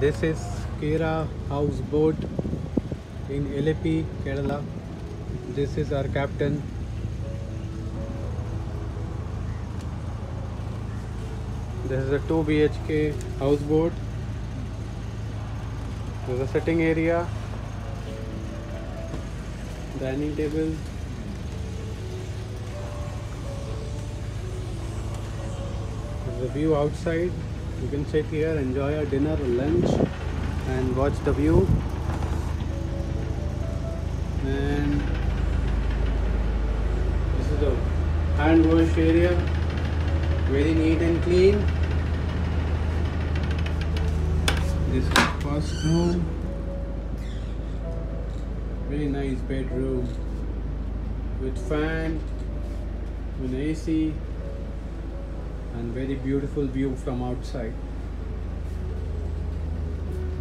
This is Kera houseboat in Alleppey, Kerala. This is our captain. This is a 2 BHK houseboat. There's a sitting area, dining table. There's a view outside. You can sit here, enjoy a dinner lunch, and watch the view. And this is the hand wash area, very neat and clean. This is first room, very nice bedroom with fan, with AC, and very beautiful view from outside.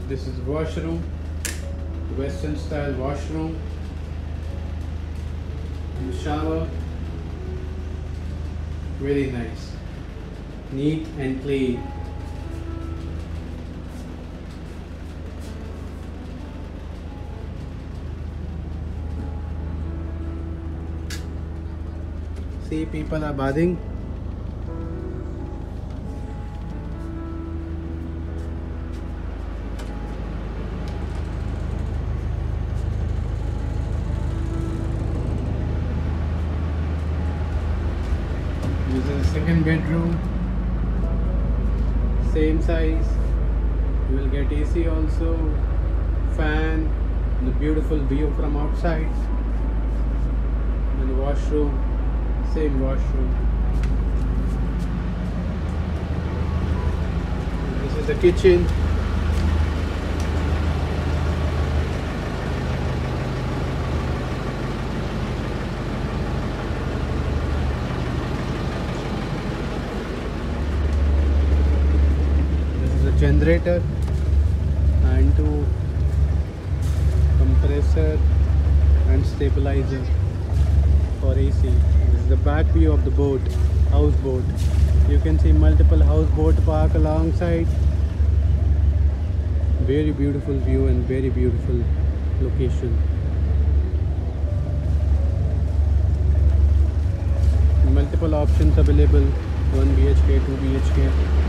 This is washroom, western style washroom, and shower. Very nice, neat and clean. See, people are bathing. Is the second bedroom. Same size. You will get AC also, fan, the beautiful view from outside. And the washroom, same washroom. This is the kitchen. Generator and two compressor and stabilizer for AC. This is the back view of the boat, houseboat. You can see multiple houseboat park alongside. Very beautiful view and very beautiful location. Multiple options available 1 BHK, 2 BHK.